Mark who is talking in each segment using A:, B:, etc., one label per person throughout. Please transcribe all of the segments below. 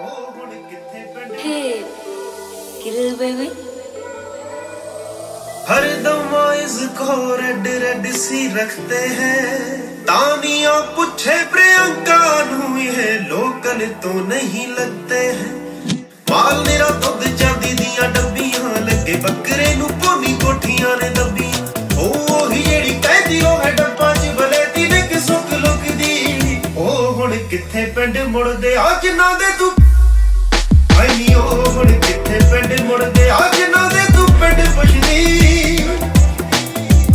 A: ਉਹ ਹੁਣ ਕਿੱਥੇ ਪਿੰਡ
B: Hey, kill baby.
A: हरदम इसको रेड रेड सी रखते हैं तानिया पूछे प्रियंका ਨੂੰ ਇਹ ਲੋਕਲ ਤੋਂ ਨਹੀਂ ਲੱਗਦੇ ਹੈ ਮਾਲ ਮੇਰਾ ਦੁੱਧ ਚਾਂਦੀ ਦੀਆਂ ਡੱਬੀਆਂ ਲੱਗੇ ਬੱਕਰੇ ਨੂੰ ਪੋਨੀ ਕੋਠੀਆਂ ਨੇ ਦੱਬੀ ਉਹ ਉਹੀ ਜਿਹੜੀ ਕਹਿੰਦੀ ਉਹ ਹੈ ਡੱਬਾ ਚ ਬਲੇਤੀ ਨੇ ਕਿ ਸੁੱਕ ਲੁਕਦੀ ਉਹ ਹੁਣ ਕਿੱਥੇ ਪਿੰਡ ਮੁੜਦੇ ਆ ਜਿਨ੍ਹਾਂ ਦੇ ਤੂੰ ਆਈ ਉਹ ਹੁਣ ਕਿੱਥੇ ਪਿੰਡ ਮੁੜਦੇ ਆ? ਜਿਨ੍ਹਾਂ ਦੇ ਤੂੰ ਪਿੰਡ ਪੁੱਛਦੀ।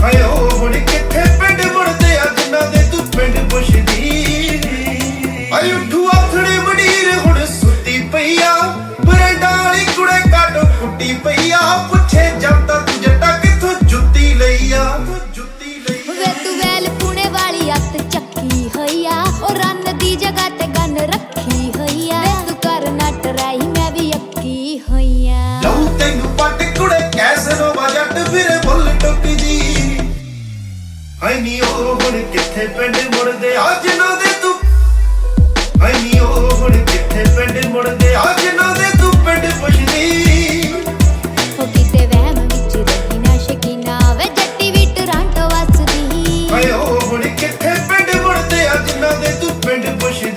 A: ਆਏ ਉਹ ਹੁਣ ਕਿੱਥੇ ਪਿੰਡ ਮੁੜਦੇ ਆ? ਜਿਨ੍ਹਾਂ ਦੇ ਤੂੰ ਪਿੰਡ ਪੁੱਛਦੀ। ਆਈ ਉੱਠੂ ਆਥੜੀ ਮਡੀਰ ਹੁਣ ਸੁੱਤੀ ਪਈ ਆ। ਬਰੰਡਾ ਵਾਲੀ ਕੁੜੇ ਕੱਟ ਫੁੱਟੀ ਪਈ ਆ।
C: ਹਾਈ ਨੀ
A: ਉਹ ਹੁਣ ਕਿੱਥੇ ਪਿੰਡ ਮੁੜਦੇ? ਆ ਜਿਨ੍ਹਾਂ ਦੇ ਤੂੰ ਹਾਈ ਨੀ ਉਹ ਹੁਣ ਕਿੱਥੇ ਪਿੰਡ ਮੁੜਦੇ? ਆ ਜਿਨ੍ਹਾਂ ਦੇ ਤੂੰ ਪਿੰਡ ਪੁੱਛਦੀ।
C: ਉਹ ਕਿਤੇ ਕਿੱਥੇ ਪਿੰਡ ਮੁੜਦੇ? ਅੱਜ ਨਾ
A: ਦੇ ਤੂੰ ਪਿੰਡ ਪੁੱਛਦੀ।